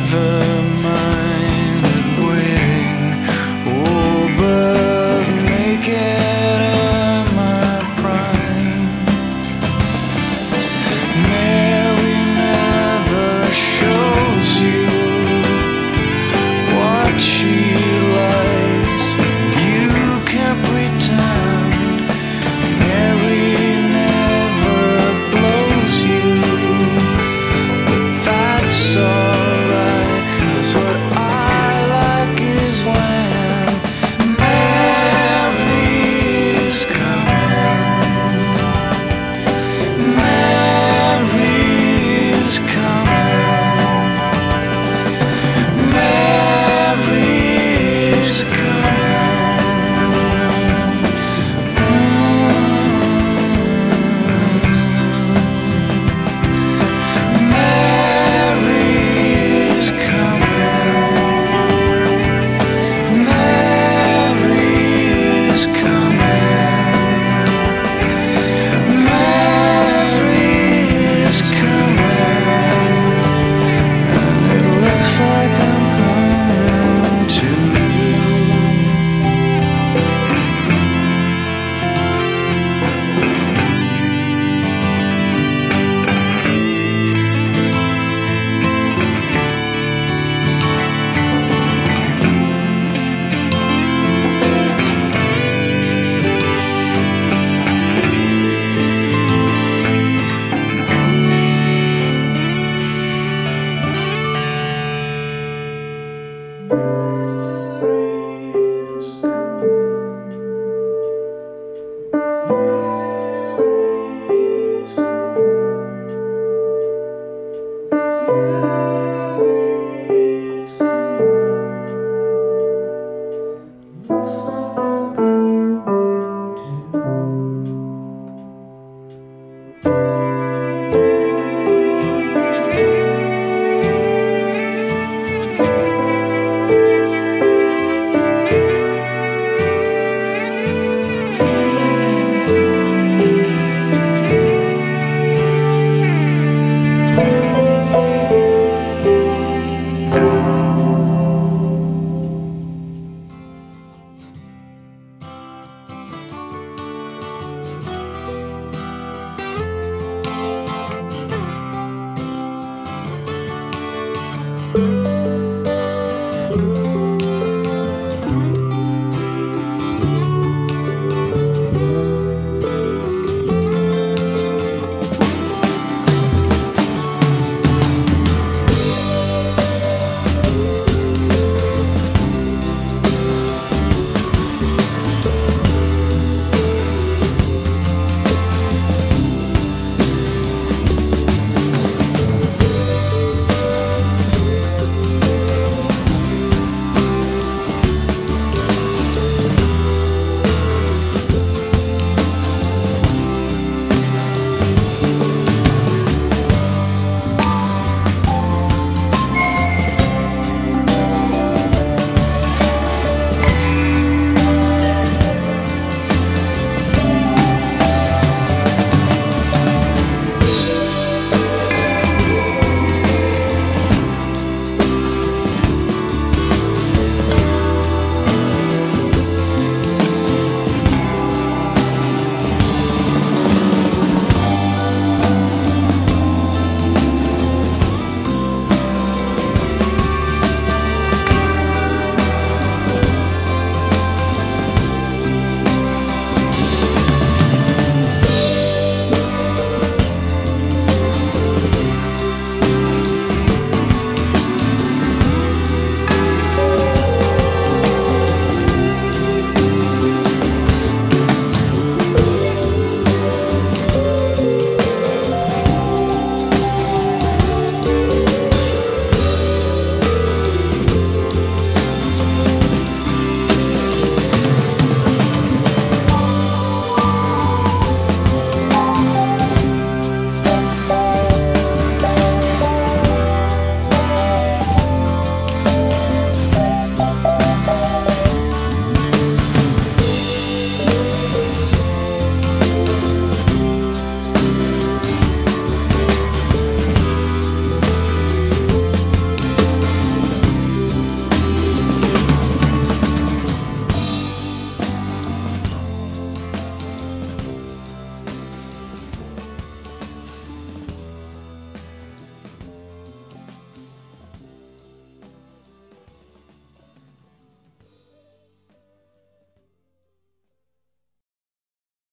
river